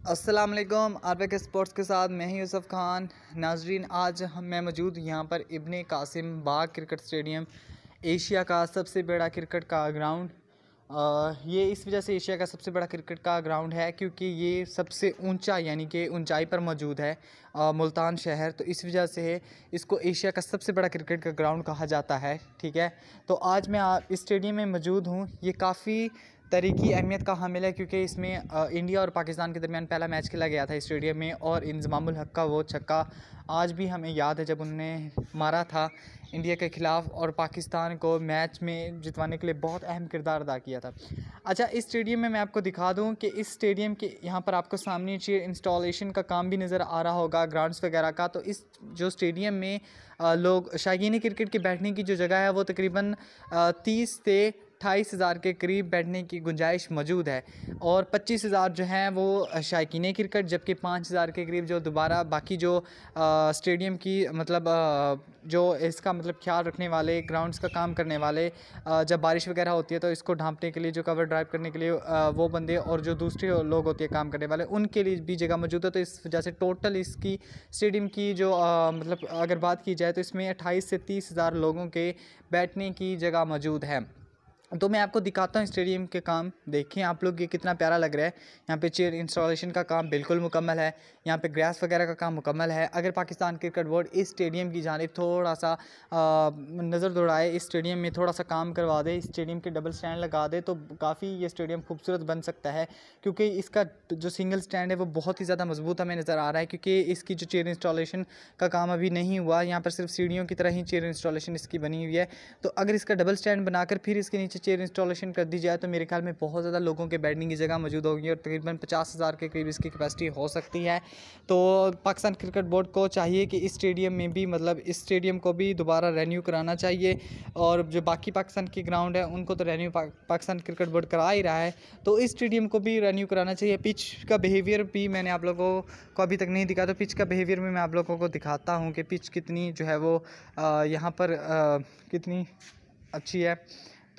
अस्सलाम वालेकुम के स्पोर्ट्स के साथ मैं ही यूसुफ खान। नाजरीन आज हम मैं मौजूद यहाँ पर Ibn Qasim Bagh cricket stadium Asia का सबसे बड़ा क्रिकेट का ग्राउंड। ये इस वजह से एशिया का सबसे बड़ा क्रिकेट का ग्राउंड है क्योंकि ये सबसे ऊँचा यानी कि ऊंचाई पर मौजूद है आ, मुल्तान शहर। तो इस वजह से इसको एशिया का सबसे बड़ा क्रिकेट का ग्राउंड कहा जाता है ठीक है? तो आज मैं इस स्टेडियम में मौजूद हूँ। ये काफ़ी तरीकी अहमियत का हामिल है क्योंकि इसमें इंडिया और पाकिस्तान के दरमियान पहला मैच खेला गया था स्टेडियम में और इंजमामुल हक का वो छक्का आज भी हमें याद है जब उन्होंने मारा था इंडिया के ख़िलाफ़ और पाकिस्तान को मैच में जितवाने के लिए बहुत अहम किरदार अदा किया था। अच्छा इस स्टेडियम में मैं आपको दिखा दूँ कि इस स्टेडियम के यहाँ पर आपको सामने चेयर इंस्टॉलेशन का काम भी नज़र आ रहा होगा ग्राउंड्स वगैरह का। तो इस जो स्टेडियम में लोग शायकीन क्रिकेट के बैठने की जो जगह है, वो तकरीबन तीस से अट्ठाईस हज़ार के करीब बैठने की गुंजाइश मौजूद है और पच्चीस हज़ार जो हैं वो शायकीन क्रिकेट जबकि पाँच हज़ार के करीब जो दोबारा बाकी जो स्टेडियम की मतलब आ, जो इसका मतलब ख्याल रखने वाले ग्राउंड्स का काम करने वाले आ, जब बारिश वगैरह होती है तो इसको ढांपने के लिए जो कवर ड्राइव करने के लिए आ, वो बंदे और जो दूसरे लोग होते हैं काम करने वाले उनके लिए भी जगह मौजूद है। तो इस वजह से टोटल इसकी स्टेडियम की जो मतलब अगर बात की जाए तो इसमें अट्ठाईस से तीस हज़ार लोगों के बैठने की जगह मौजूद है। तो मैं आपको दिखाता हूँ स्टेडियम के काम। देखिए, आप लोग ये कितना प्यारा लग रहा है। यहाँ पे चेयर इंस्टॉलेशन का काम बिल्कुल मुकम्मल है। यहाँ पे ग्रास वगैरह का काम मुकम्मल है। अगर पाकिस्तान क्रिकेट बोर्ड इस स्टेडियम की जानब थोड़ा सा नज़र दौड़ाए, इस स्टेडियम में थोड़ा सा काम करवा दे, इस स्टेडियम के डबल स्टैंड लगा दे तो काफ़ी ये स्टेडियम खूबसूरत बन सकता है। क्योंकि इसका जो सिंगल स्टैंड है, वो बहुत ही ज़्यादा मज़बूत हमें नज़र आ रहा है। क्योंकि इसकी जो चेयर इंस्टॉलेशन का काम अभी नहीं हुआ, यहाँ पर सिर्फ़ सीढ़ियों की तरह ही चेयर इंस्टॉलेशन इसकी बनी हुई है। तो अगर इसका डबल स्टैंड बनाकर फिर इसके नीचे चेयर इंस्टॉलेशन कर दी जाए तो मेरे ख्याल में बहुत ज़्यादा लोगों के बैठने की जगह मौजूद होगी और तकरीबन पचास हज़ार के करीब इसकी कैपेसिटी हो सकती है। तो पाकिस्तान क्रिकेट बोर्ड को चाहिए कि इस स्टेडियम में भी मतलब इस स्टेडियम को भी दोबारा रेन्यू कराना चाहिए और जो बाकी पाकिस्तान की ग्राउंड है, उनको तो रेन्यू पाकिस्तान क्रिकेट बोर्ड करा ही रहा है। तो इस स्टेडियम को भी रेन्यू कराना चाहिए। पिच का बिहेवियर भी मैंने आप लोगों को अभी तक नहीं दिखा तो पिच का बिहेवियर में मैं आप लोगों को दिखाता हूँ कि पिच कितनी जो है वो यहाँ पर कितनी अच्छी है।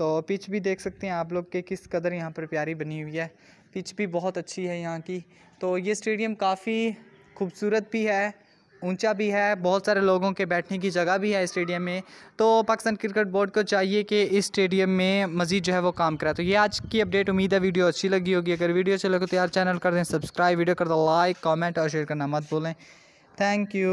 तो पिच भी देख सकते हैं आप लोग के किस कदर यहाँ पर प्यारी बनी हुई है। पिच भी बहुत अच्छी है यहाँ की। तो ये स्टेडियम काफ़ी खूबसूरत भी है, ऊँचा भी है, बहुत सारे लोगों के बैठने की जगह भी है स्टेडियम में। तो पाकिस्तान क्रिकेट बोर्ड को चाहिए कि इस स्टेडियम में मज़ीद जो है वो काम करा तो ये आज की अपडेट, उम्मीद है वीडियो अच्छी लगी होगी। अगर वीडियो अच्छी लगे तो यार चैनल कर दें, सब्सक्राइब, वीडियो कर दो, लाइक, कमेंट और शेयर करना मत भूलें। Thank you.